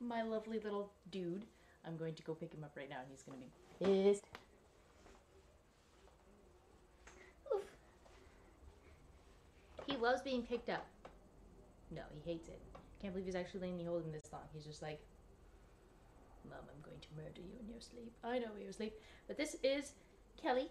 my lovely little dude. I'm going to go pick him up right now and he's going to be pissed. Oof. He loves being picked up. No, he hates it. Can't believe he's actually letting me hold him this long. He's just like, Mom, I'm going to murder you in your sleep. I know you're asleep. But this is Kelly.